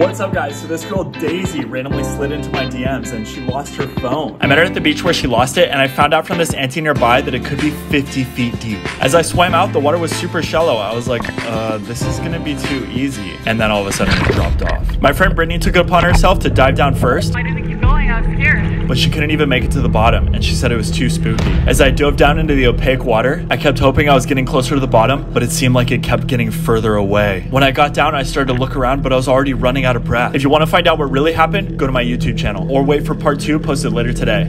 What's up guys? So this girl Daisy randomly slid into my DMs and she lost her phone. I met her at the beach where she lost it and I found out from this auntie nearby that it could be 50 feet deep. As I swam out, the water was super shallow. I was like, uh, this is gonna be too easy. And then all of a sudden it dropped off. My friend Brittany took it upon herself to dive down first. But she couldn't even make it to the bottom and she said it was too spooky. As I dove down into the opaque water, I kept hoping I was getting closer to the bottom, but it seemed like it kept getting further away. When I got down, I started to look around, but I was already running out of breath. If you want to find out what really happened, go to my YouTube channel or wait for part two posted later today.